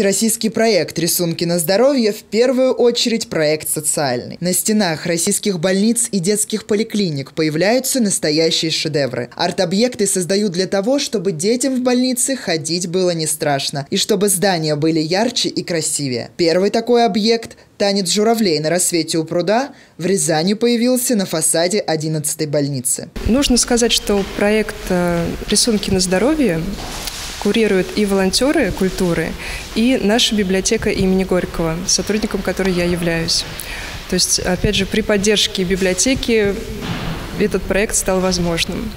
Всероссийский проект «Рисунки на здоровье» в первую очередь проект социальный. На стенах российских больниц и детских поликлиник появляются настоящие шедевры. Арт-объекты создают для того, чтобы детям в больнице ходить было не страшно, и чтобы здания были ярче и красивее. Первый такой объект Танец журавлей на рассвете у пруда в Рязани появился на фасаде 11-й больницы. Нужно сказать, что проект э, «Рисунки на здоровье» курируют и волонтеры культуры, и наша библиотека имени Горького, сотрудником которой я являюсь. То есть, опять же, при поддержке библиотеки этот проект стал возможным.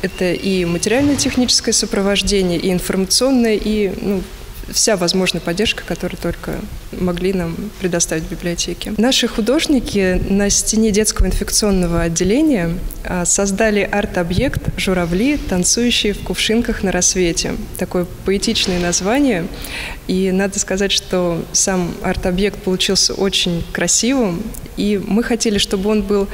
Это и материально-техническое сопровождение, и информационное, и ну, вся возможная поддержка, которую только могли нам предоставить библиотеки. Наши художники на стене детского инфекционного отделения а, создали арт-объект «Журавли, танцующие в кувшинках на рассвете». Такое поэтичное название. И надо сказать, что сам арт-объект получился очень красивым. И мы хотели, чтобы он был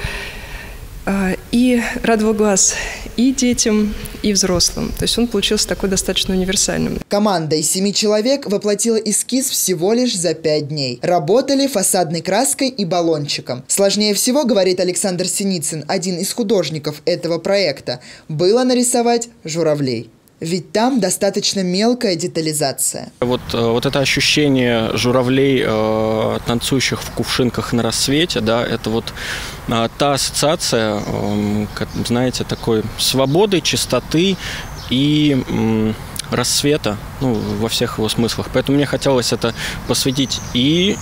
а, и радовал глаз и детям, и взрослым. То есть он получился такой достаточно универсальным. Команда из семи человек воплотила эскиз всего лишь за пять дней. Работали фасадной краской и баллончиком. Сложнее всего, говорит Александр Синицын, один из художников этого проекта, было нарисовать журавлей. Ведь там достаточно мелкая детализация. Вот, э, вот это ощущение журавлей, э, танцующих в кувшинках на рассвете, да, это вот э, та ассоциация, э, знаете, такой свободы, чистоты и рассвета, ну, во всех его смыслах. Поэтому мне хотелось это посвятить и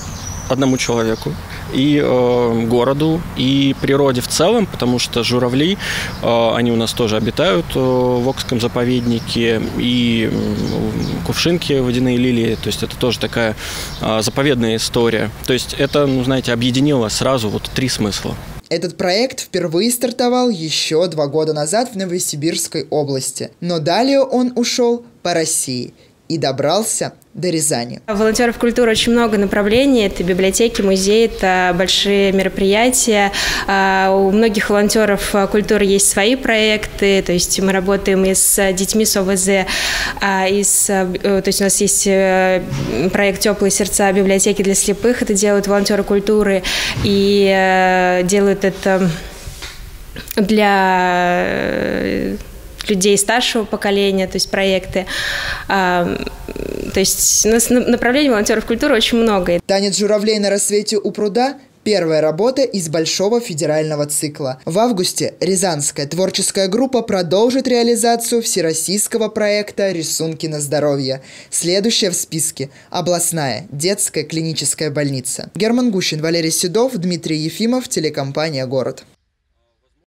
одному человеку, и э, городу, и природе в целом, потому что журавли, э, они у нас тоже обитают э, в Окском заповеднике, и э, кувшинки, водяные лилии, то есть это тоже такая э, заповедная история. То есть это, ну, знаете, объединило сразу вот три смысла. Этот проект впервые стартовал еще два года назад в Новосибирской области, но далее он ушел по России и добрался до Рязани. Волонтеров культуры очень много направлений. Это библиотеки, музеи, это большие мероприятия. А, у многих волонтеров культуры есть свои проекты. То есть мы работаем и с детьми с ОВЗ, а, и с, э, то есть у нас есть э, проект «Теплые сердца» библиотеки для слепых. Это делают волонтеры культуры и э, делают это для людей старшего поколения, то есть проекты. То есть направлений волонтеров культуры очень много. Танец журавлей на рассвете у пруда Первая работа из большого федерального цикла. В августе Рязанская творческая группа продолжит реализацию всероссийского проекта «Рисунки на здоровье». Следующая в списке – областная детская клиническая больница. Герман Гущин, Валерий Седов, Дмитрий Ефимов, телекомпания «Город».